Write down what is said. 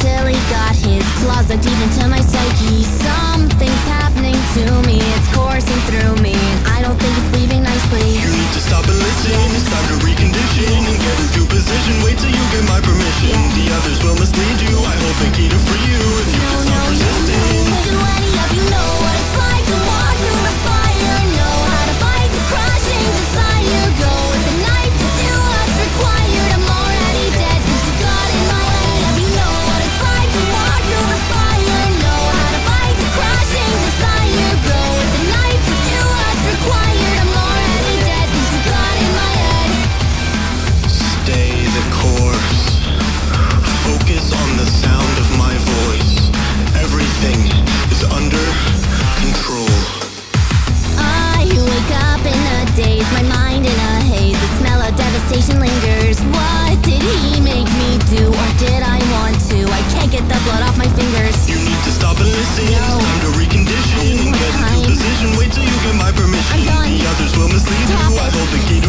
until he got his claws deep into my psyche. Something's happening to me, it's coursing through me, I don't think it's leaving nicely. You need to stop and listen, it's time to recondition and get into position. Wait till you get my permission. The others will mislead you. I hold the key to free you if you no, no, resist. permission. Wait till you get my permission. The others will mislead Stop you. It. I hold the key.